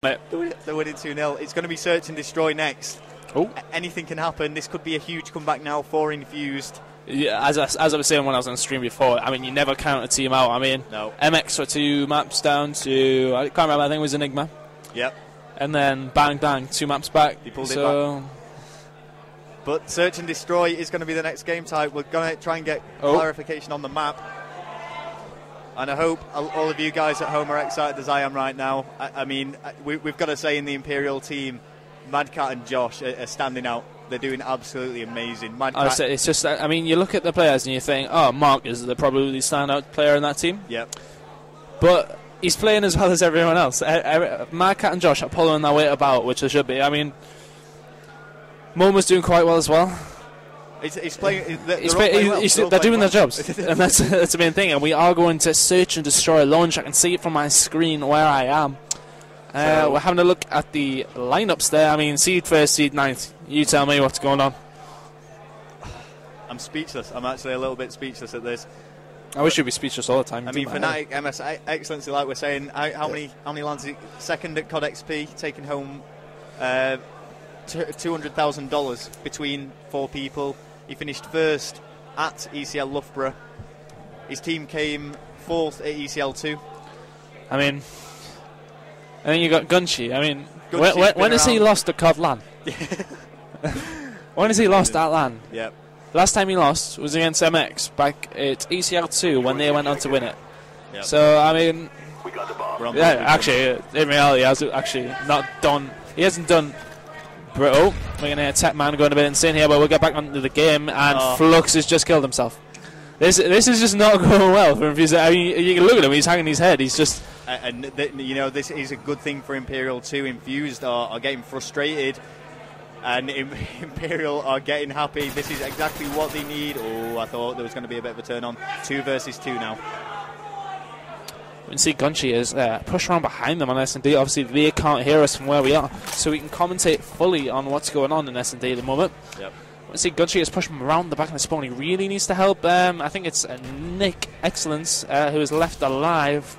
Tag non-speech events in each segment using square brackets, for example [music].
They're winning 2 0. It's going to be search and destroy next. Oh. Anything can happen. This could be a huge comeback now for Infused. Yeah, as I, as I was saying when I was on stream before, I mean, you never count a team out. I mean, No. MX were two maps down to, I can't remember, I think it was Enigma. Yep. And then Bang Bang, two maps back. He pulled it so, But search and destroy is going to be the next game type. We're going to try and get Oh. clarification on the map. And I hope all of you guys at home are excited as I am right now. I, I mean, we, we've got to say in the Imperial team, Madcat and Josh are, are standing out. They're doing absolutely amazing. Madcat, I say it's just, I mean, you look at the players and you think, oh, Mark is the probably the standout player in that team. Yep. But he's playing as well as everyone else. Uh, uh, Madcat and Josh are pulling their weight about, which they should be. I mean, Momo's doing quite well as well. He's, he's playing. They're, He's play- playing well. he's- They're they're doing well. their jobs, and that's [laughs] that's the main thing. And we are going to search and destroy launch. I can see it from my screen where I am. Uh, So- we're having a look at the lineups there. I mean, seed first, seed ninth. You tell me what's going on. I'm speechless. I'm actually a little bit speechless at this. I wish you'd be speechless all the time. I mean. Fnatic, MS Excellency, like we're saying, how, how many how many LANs? Second at COD XP, taking home uh, two hundred thousand dollars between four people. He finished first at ECL Loughborough. His team came fourth at ECL two. I mean, and then you got Gunchi. I mean, Gunchi's when, when, been has he lost at COD LAN? [laughs] when has he lost at LAN? Yep. Last time he lost was against MX back at ECL two when they went on to win it. Yep. So I mean, We're on Yeah, actually, in reality, he has actually not done. He hasn't done. Bro, oh, we're going to hear Tech Man going a bit insane here, but we'll get back onto the game. And Oh. Flux has just killed himself. This this is just not [laughs] going well for him. I mean, you can look at him; he's hanging his head. He's just Uh, and th- you know this is a good thing for Imperial too. Infused are, are getting frustrated, and Im- [laughs] Imperial are getting happy. This is exactly what they need. Oh, I thought there was going to be a bit of a turn on. Two versus two now. We can see Gunchi is uh, pushed around behind them on S&D. Obviously, they can't hear us from where we are, so we can commentate fully on what's going on in S&D at the moment. Yep. We see Gunchi is pushing around the back of the spawn. He really needs to help. Um, I think it's uh, Nick Excellence uh, who is left alive.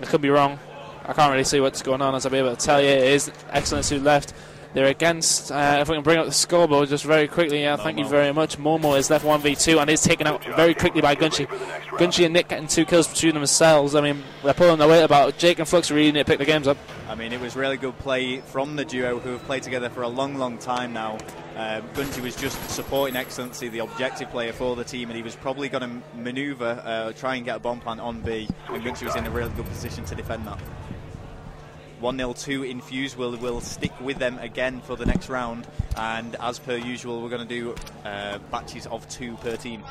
I could be wrong. I can't really see what's going on, as I'll be able to tell you. It is Excellence who left. They're against. Uh, if we can bring up the scoreboard just very quickly, yeah, thank you very much. Momo is left 1v2 and is taken out very quickly by Gunchi. Gunchi and Nick getting two kills between themselves. I mean, they're pulling their weight about. Jake and Flux really need to pick the games up. I mean, it was really good play from the duo who have played together for a long, long time now. Um, Gunji was just supporting Excellency, the objective player for the team, and he was probably going to manoeuvre, uh, try and get a bomb plant on B, and Gunji was in a really good position to defend that. 1 0 2 Infuse will, will stick with them again for the next round, and as per usual, we're going to do uh, batches of two per team.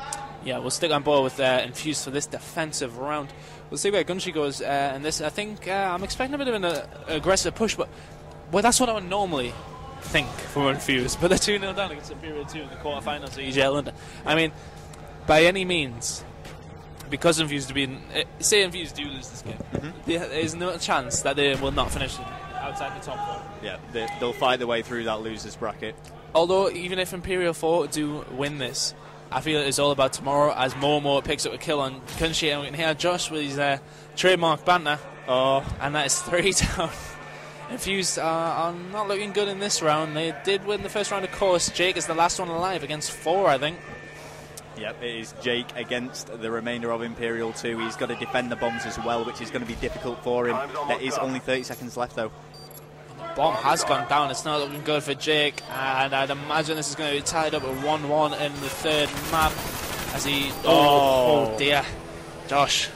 Yeah, we'll stick on board with uh, Infused for this defensive round. We'll see where Gunshi goes. Uh, and this, I think, uh, I'm expecting a bit of an uh, aggressive push, but well, that's what I would normally think from Infused. But they're 2 0 down against Imperial 2 in the quarterfinals of EGL London. I mean, by any means, because Infused have been. Uh, say Infused do lose this game, there is no chance that they will not finish outside the top four. Yeah, they, they'll fight their way through that losers bracket. Although, even if Imperial 4 do win this, I feel it's all about tomorrow as Momo picks up a kill on Kunshi and we can hear Josh with his uh, trademark banter. Oh, And that is three [laughs] down. Infused are, are not looking good in this round. They did win the first round, of course. Jake is the last one alive against four, I think. Yep, it is Jake against the remainder of Imperial 2. He's got to defend the bombs as well, which is going to be difficult for him. There is only 30 seconds left, though. The Bomb has gone down. It's not looking good for Jake. And I'd imagine this is going to be tied up at 1 1 in the third map. As he. Oh, Oh. oh dear. Josh.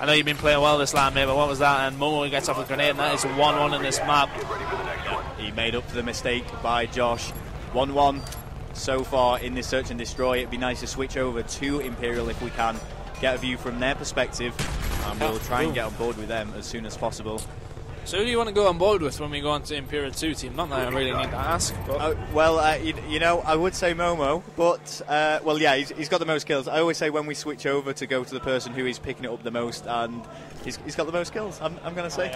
I know you've been playing well this LAN, mate, but what was that? And Momo gets off a grenade, and that is 1 1 in this map. He made up for the mistake by Josh. 1 1 so far in this search and destroy. It'd be nice to switch over to Imperial if we can. Get a view from their perspective, and we'll try and get on board with them as soon as possible. So, who do you want to go on board with when we go on to Imperial 2 team? Not that I really need to ask, but. Uh, well, uh, you, you know, I would say Momo, but uh, well, yeah, he's, he's got the most kills. I always say when we switch over to go to the person who is picking it up the most, and he's, he's got the most kills. I'm, I'm going to say,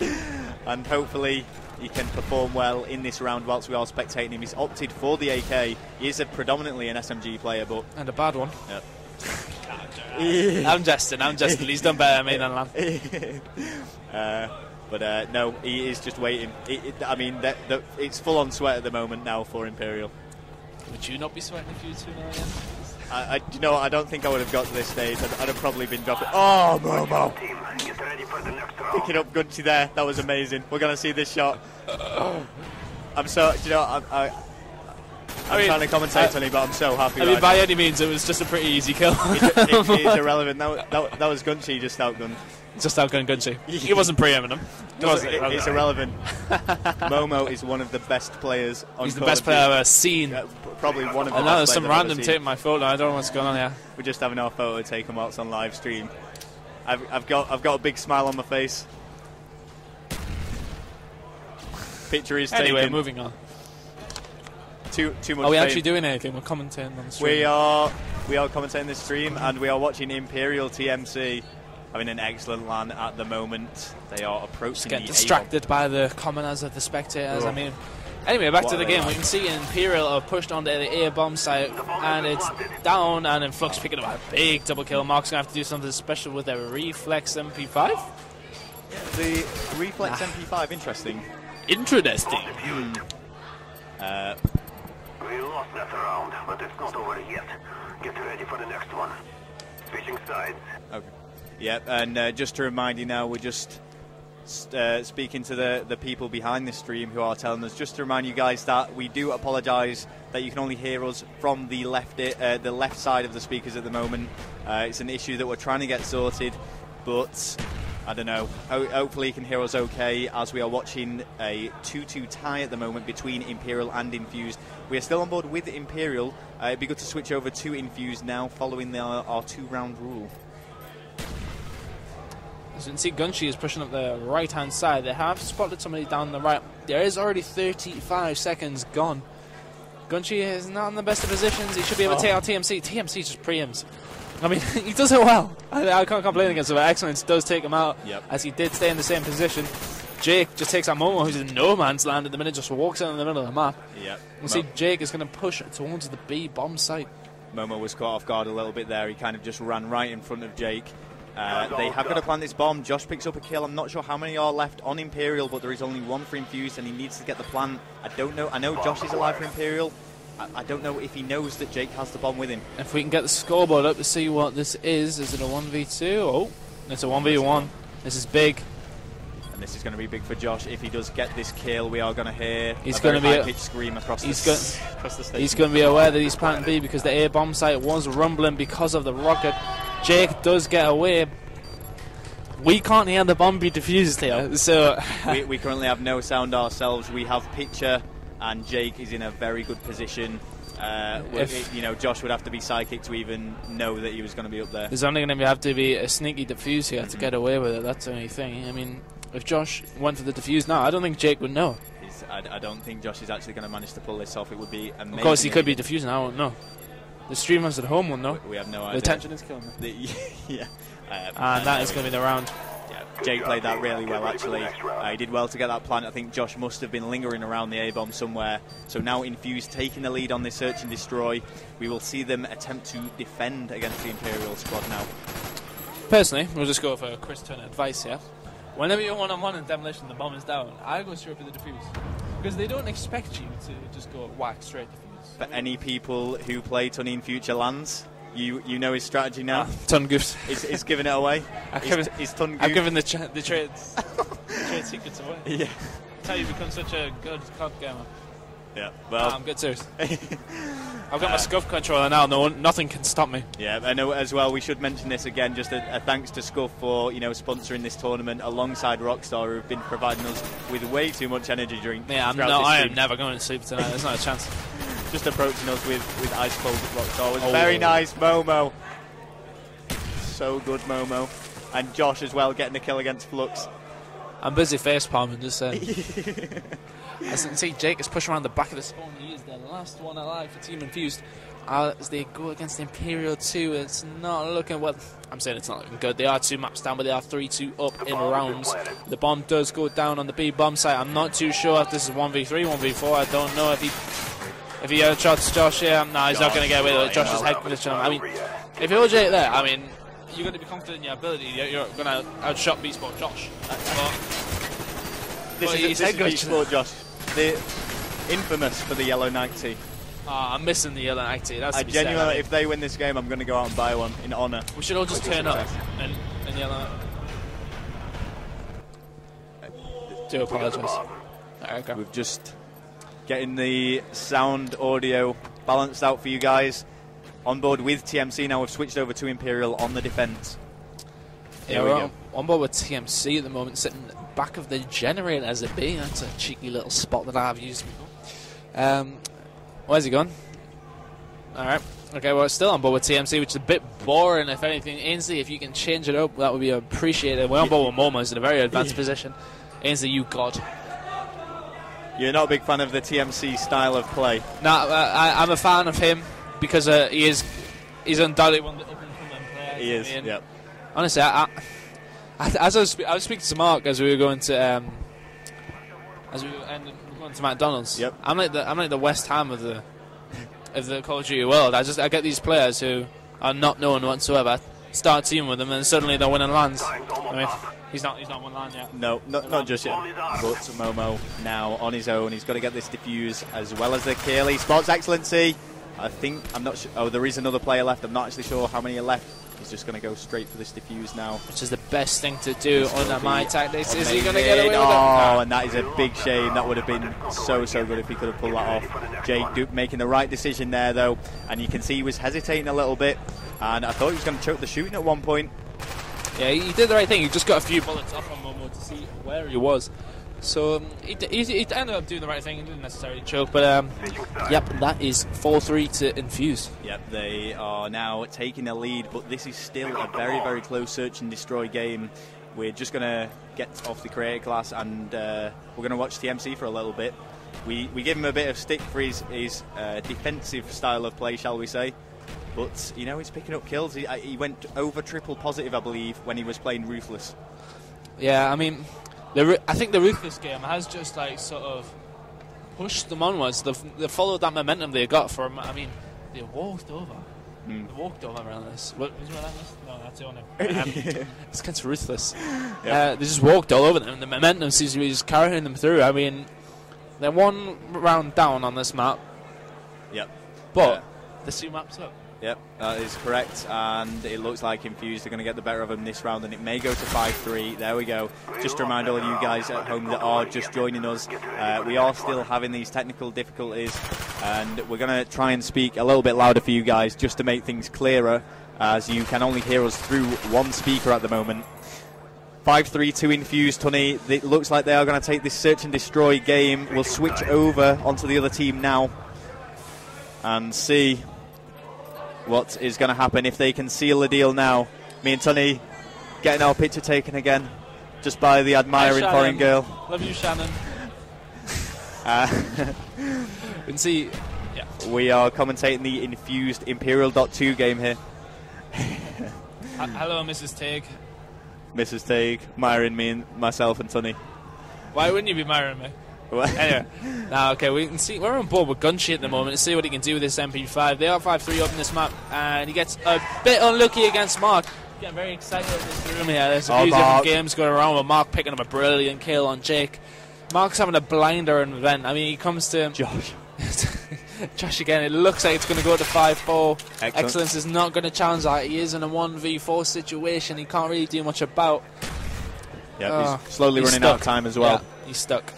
[laughs] and hopefully he can perform well in this round whilst we are spectating him. He's opted for the AK. He is a predominantly an SMG player, but And a bad one. yeah. [laughs] I'm jesting, I'm jesting. He's done better than me than Lan. [laughs] uh, But uh, no, he is just waiting. It, it, I mean, that, that, it's full on sweat at the moment now for Imperial. Would you not be sweating if you were two now again? I, I, you know, I don't think I would have got to this stage. I'd, I'd have probably been dropping. Oh, Momo! Picking up Gunchy there. That was amazing. We're going to see this shot. [sighs] I'm so, you know, I, I, I'm mean, trying to commentate I- on it, but I'm so happy. I mean, right by now. any means, it was just a pretty easy kill. it, it, it's [laughs] irrelevant. That, that, that was Gunchy just outgunned. just outgunned Gunchi. [laughs] He wasn't preeminent. Doesn't- Was it- it's irrelevant. [laughs] Momo is one of the best players on He's the best player I've ever seen. Uh, p- probably one of the And now best there's some players I've ever random taking my photo. I don't know what's going on here. We're just having our photo taken whilst on live stream. I've, I've got I've got a big smile on my face. Picture is Anyway, taken. moving on. Too too much. Are we fame. actually doing anything? We're commentating on the stream. We are we are commentating this stream and we are watching Imperial TMC having an excellent LAN at the moment. They are Just approaching getting the distracted by the commoners of the spectators. I mean, anyway, back What to the game. like? We can see Imperial are pushed onto the A bomb site, and it's down. And then Flux picking up a big double kill. Mark's gonna have to do something special with their reflex MP5. The reflex MP5 interesting. Interesting. Uh, We lost that round, but it's not over yet. Get ready for the next one. Switching sides. Okay. Yep, and uh, just to remind you now, we're just uh, speaking to the, the people behind the stream who are telling us, just to remind you guys that we do apologise that you can only hear us from the left uh, the left side of the speakers at the moment. Uh, it's an issue that we're trying to get sorted, but I don't know. Ho- hopefully, you can hear us okay as we are watching a 2 2 tie at the moment between Imperial and Infused. We are still on board with Imperial. Uh, it'd be good to switch over to Infused now, following the, our two round rule. As you can see, Gunshi is pushing up the right hand side. They have spotted somebody down the right. There is already 35 seconds gone. Gunshi is not in the best of positions. He should be able to take out TMC. TMC just preempts. I mean, [laughs] he does it well. I, I can't complain against him. Excellence does take him out, Yep. as he did stay in the same position. Jake just takes out Momo, who's in no man's land at the minute, just walks out in the middle of the map. Yeah. We'll see Jake is going to push towards the B bomb site. Momo was caught off guard a little bit there. He kind of just ran right in front of Jake. Uh, they have got to plant this bomb. Josh picks up a kill. I'm not sure how many are left on Imperial, but there is only one for Infused, and he needs to get the plant. I don't know. I know Josh is alive for Imperial. I, I don't know if he knows that Jake has the bomb with him. If we can get the scoreboard up to see what this is, is it a 1v2? Oh, it's a 1v1. This is big. And this is going to be big for Josh. If he does get this kill, we are going to hear He's a gonna be a- scream across he's the, go- across the station. He's going to be aware that he's planting B because the A bomb site was rumbling because of the rocket. Jake does get away. We can't hear the bomb be defused here, [laughs] so we, we currently have no sound ourselves. We have Pitcher, and Jake is in a very good position. Uh, If- you know, Josh would have to be psychic to even know that he was going to be up there. there's only going to have to be a sneaky defuse here to get away with it. That's the only thing. I mean, if Josh went for the defuse now, I don't think Jake would know. He's- I, I don't think Josh is actually going to manage to pull this off. It would be amazing. Of course, he could be defusing. I don't know. The streamers at home will know. We, we have no The idea. tension is killing me. The- [laughs] yeah. Uh, And that uh, going to be the round. Yeah, Jake played that really well actually. Uh, he did well to get that plant. I think Josh must have been lingering around the A bomb somewhere. So now Infused taking the lead on this search and destroy. We will see them attempt to defend against the Imperial squad now. Personally, we'll just go for Chris Turner advice here. Whenever you're one on one in demolition, the bomb is down. I go straight for the defuse because they don't expect you to just go whack straight defuse. For any people who play Tunin Future LANs, you you know his strategy now. Ton goofs. [laughs] He's, he's giving it away. [laughs] I've given, he's ton I've given the cha- the trades trade [laughs] secrets away. Yeah. That's how you become such a good COD gamer. Yeah. Ah, Well. I'm good serious. I've got my scuff controller now. No one, nothing can stop me. Yeah, I know as well. We should mention this again. Just a, a thanks to Scuff for you know sponsoring this tournament alongside Rockstar, who've been providing us with way too much energy drink. Yeah, I'm no, I am never going to sleep tonight. There's not a chance. Just approaching us with with ice cold Rockstar was Oh. very nice. Momo, so good Momo, and Josh as well getting the kill against Flux. I'm busy face palming, just [laughs] saying. As you can see, Jake is pushing around the back of the spawn. He is the last one alive for Team Infused. As they go against the Imperial 2, it's not looking well. I'm saying it's not looking good. They are two maps down, but they are 3 2 up in rounds. The bomb does go down on the B bomb site. I'm not too sure if this is 1v3, 1v4. I don't know if he. If he shots Josh here, no, he's not going to get away with it. Josh is head glitching him. I mean, if you're Jake there, I mean, you're going to be confident in your ability. You're, you're going to outshot Beast Mode Josh. But this Well, is, he's this head is Beach. Sport, Josh. The infamous for the yellow Nike. Ah, I'm missing the yellow Nike. That's I to be genuinely, I mean. if they win this game, I'm going to go out and buy one in honour. We should all just turn up and, and yellow. Do apologise. Alright, go. We've just getting the sound audio balanced out for you guys. On board with TMC now, we've switched over to Imperial on the defence. Yeah, we go. on, board with TMC at the moment, sitting back of the generator as it be. That's a cheeky little spot that I've used before. Um, where's he gone? All right. Okay, well, it's still on board with TMC, which is a bit boring, if anything. Ainsley, if you can change it up, that would be appreciated. We're on board with Momo, he's in a very advanced [laughs] position. Ainsley, you god. You're not a big fan of the TMC style of play. No, uh, I, I'm a fan of him because uh, he is he's undoubtedly one of the up and coming players. He is, I mean, yep. Honestly, I, I, as I was, I was speaking to Mark as we were going to um, as we were going to McDonald's. Yep. I'm like the I'm like the West Ham of the of the Call of Duty world. I just I get these players who are not known whatsoever. Start a team with them and suddenly they're winning LANs. Time's almost I mean, he's not he's not won LAN yet. No, not, not just yet. But Momo now on his own. He's got to get this defuse as well as the kill. He spots excellency. I think I'm not sure. Oh, there is another player left. I'm not actually sure how many are left. He's just going to go straight for this defuse now. Which is the best thing to do This will under my be tactics. Is he going to get away with it? Oh, Nah. and that is a big shame. That would have been so, so good if he could have pulled that off. Jake Duke making the right decision there, though. And you can see he was hesitating a little bit. And I thought he was going to choke the shooting at one point. Yeah, he did the right thing. He just got a few bullets off on Momo to see where he was. So um, he, he, he ended up doing the right thing. He didn't necessarily choke, but um, yep, that is four three to infuse. Yep, they are now taking a lead, but this is still a very, very close search and destroy game. We're just going to get off the creator class and uh, we're going to watch TMC for a little bit. We, we give him a bit of stick for his, his uh, defensive style of play, shall we say. But, you know, he's picking up kills. He, he went over triple positive, I believe, when he was playing Ruthless. Yeah, I mean, the I think the ruthless game has just like sort of pushed them onwards. They've, they followed that momentum they got from. I mean, they walked over. Hmm. They walked over Relentless. What, was Relentless? No, that's name. [laughs] Um, it's kind of ruthless. Uh, they just walked all over them. The momentum seems to be just carrying them through. I mean, they're one round down on this map, Yep. but Yeah. the two maps up. Yep, that is correct, and it looks like Infused are going to get the better of them this round, and it may go to 5-3. There we go. Just to remind all of you guys at home that are just joining us, uh, we are still having these technical difficulties, and we're going to try and speak a little bit louder for you guys, just to make things clearer, as you can only hear us through one speaker at the moment. 5-3 to Infused, Honey. It looks like they are going to take this search and destroy game. We'll switch over onto the other team now and see what is going to happen if they can seal the deal now. Me and Tony getting our picture taken again just by the admiring Hi, foreign girl. Love you, Shannon. Uh, [laughs] can see. Yeah. we are commentating the infused Imperial Dot 2 game here. Hello, Mrs. Tig. Mrs. Tague, Myron, me, and myself, and Tony. Why wouldn't you be marrying me? [laughs] anyway, now okay, we can see we're on board with Gunshy at the moment. Let's see what he can do with this MP5. They are 5-3 up in this map, and he gets a bit unlucky against Mark. Getting very excited in this room here. There's a Oh, few Mark. different games going around with Mark picking up a brilliant kill on Jake. Mark's having a blinder in event. I mean, he comes to Josh. [laughs] Josh again. It looks like it's going to go to 5-4. Excellent. Excellence is not going to challenge that. He is in a 1v4 situation. He can't really do much about. Yeah, Oh, he's ah, slowly he's running out of time as well. Yeah, he's stuck.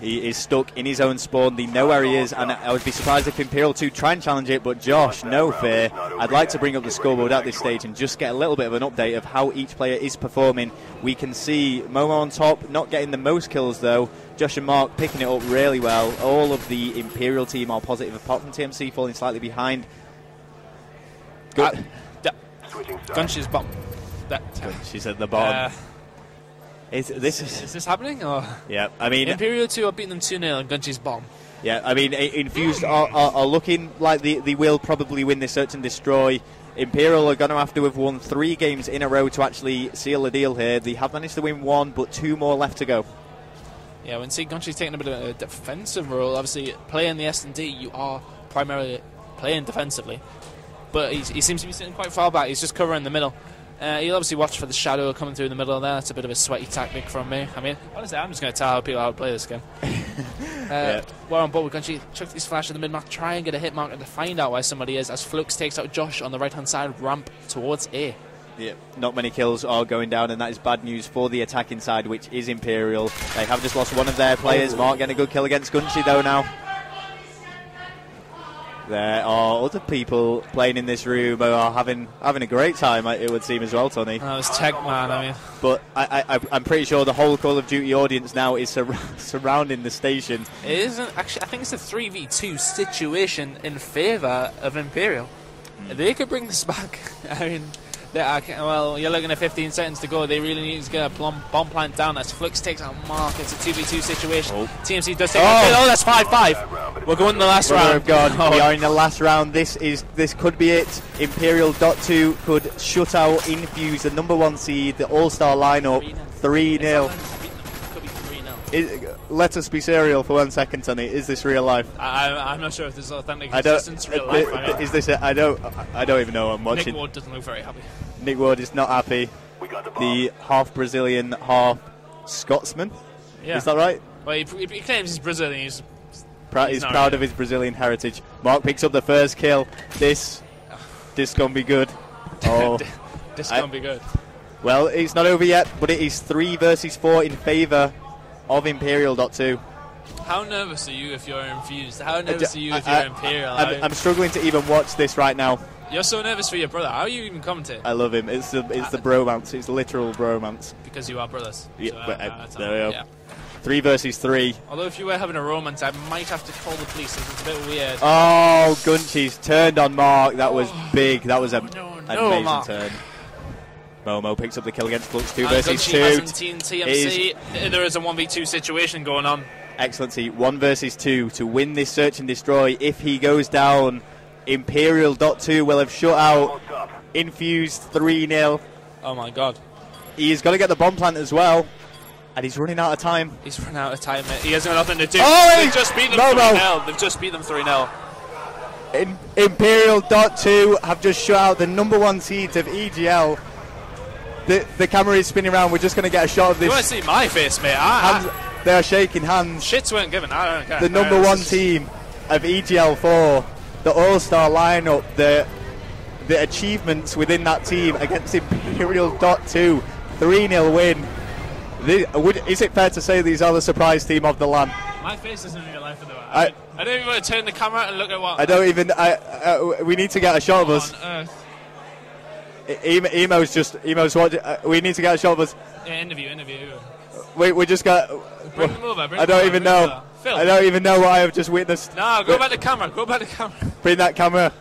He is stuck in his own spawn. They know where he is, and I would be surprised if Imperial 2 try and challenge it. But Josh, no fear. I'd like to bring up the scoreboard at this stage and just get a little bit of an update of how each player is performing. We can see Momo on top, not getting the most kills though. Josh and Mark picking it up really well. All of the Imperial team are positive, apart from TMC falling slightly behind. Good. Uh, d- Switching sides. Gunshy's bomb. That, said the bottom. uh, Is this is is this happening? Or yeah. I mean, Imperial 2 are beating them 2 0 and Gunshy's bomb. Yeah, I mean, Infused are, are, are looking like they, they will probably win this search and destroy. Imperial are going to have to have won three games in a row to actually seal the deal here. They have managed to win one, but two more left to go. Yeah, when see Gunshy's taking a bit of a defensive role, obviously playing the S&D, you are primarily playing defensively. But he's, he seems to be sitting quite far back. He's just covering the middle. Uh, you'll obviously watch for the shadow coming through in the middle there. That's a bit of a sweaty tactic from me. I mean, honestly, I'm just going to tell people how to play this game. [laughs] uh, Yeah. We're on board with Gunchi. Chuck these flash in the mid mark, try and get a hit marker to find out where somebody is as Flux takes out Josh on the right hand side ramp towards A. Yeah, not many kills are going down, and that is bad news for the attacking side, which is Imperial. They have just lost one of their players. Mark getting a good kill against Gunchi, though, now. There are other people playing in this room who are having having a great time, it would seem, as well, Tony. Uh, it's Tech Man, I mean. But I, I, I'm pretty sure the whole Call of Duty audience now is sur- [laughs] surrounding the station. It isn't actually. I think it's a three v two situation in favour of Imperial. They could bring this back. [laughs] I mean, they are, well, you're looking at 15 seconds to go. They really need to get a bomb, bomb plant down. As Flux takes out Mark, it's a two v two situation. Oh. TMC does take. Oh. out Oh, that's five five. We're going to the last Brother round. of God, Oh. [laughs] we are in the last round. This is this could be it. Imperial Dot Two could shut out Infuse, the number one seed, the All Star lineup, three 0 Could be three now. Is, let us be serial for one second, Tony. Is this real life? I, I'm not sure if this is authentic I don't. existence real life. th- I th- is this? A, I don't. I don't even know. I'm watching. Nick watching. Ward doesn't look very happy. Nick Ward is not happy. We got the bomb. The half Brazilian, half Scotsman. Yeah. Is that right? Well, he, he claims he's Brazilian. He's Pra- He's he's proud really. of his Brazilian heritage. Mark picks up the first kill. This, [sighs] this gonna be good. Oh. [laughs] this gonna be good. Well, it's not over yet, but it is three versus four in favour of Imperial. Dot two. How nervous are you if you're infused? How nervous are you if you're Imperial? I'm, I'm struggling to even watch this right now. you're so nervous for your brother. How are you even commenting? I love him. It's the it's the bromance. It's literal bromance. because you are brothers. Yeah, So, but, uh, there we go. Yeah. Three versus three. Although if you were having a romance, I might have to call the police. It's a bit weird. Oh, Gunchi's turned on Mark. That was big. That was a, Oh, no, an no, amazing Mark. turn. Momo picks up the kill against Flux. Two And versus Gunchi two. hasn't seen TMC. There is a 1v2 situation going on. Excellency. One versus two to win this search and destroy. If he goes down, Imperial Dot two will have shut out Infused three 0 Oh my god. He's got to get the bomb plant as well, and he's running out of time. He's run out of time, mate. He has got nothing to do. Oh, They've he- just beat them 3 no. 0. They've just beat them 3 0. In, Imperial Dot two have just shut out the number one seeds of EGL. The the camera is spinning around. We're just going to get a shot of this. You want to see my face, mate? I, Hands, I, they are shaking hands. shits weren't given. I don't care. the number one team of EGL4, the All-Star lineup, the the achievements within that team against Imperial Dot Two, three 0 win. The, would, is it fair to say these are the surprise team of the LAN? My face isn't in real life, though. I- I, I don't even want to turn the camera and look at what. I don't even. I, uh, we need to get a shot of us. E- Emo's just Emo's what Uh, we need to get a shot of us. Yeah, interview, interview. We we just got. Bring them over. Bring I don't even know. I don't even know what I have just witnessed. No, go back the camera. Go back to camera. Bring that camera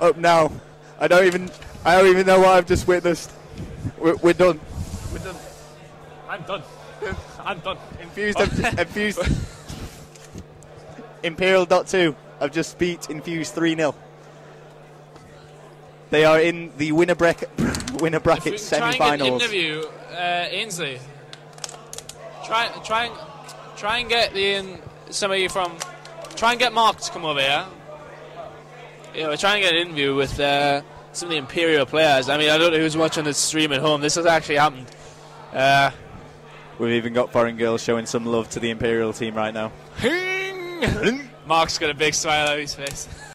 up now. I don't even. I don't even know what I've just witnessed. We're, done. we're done. I'm done. I'm done. Infused. infused. Imperial dot two. I've just beat Infused three 0 They are in the winner bracket [laughs] winner bracket can try and get an semi-finals. interview, uh, Ainsley. Try, try, and, try and get the in, somebody from. Try and get Mark to come over here. Yeah, we're trying to get an interview with uh, some of the Imperial players. I mean, I don't know who's watching the stream at home. This has actually happened. Uh, We've even got foreign girls showing some love to the Imperial team right now. Mark's got a big smile on his face.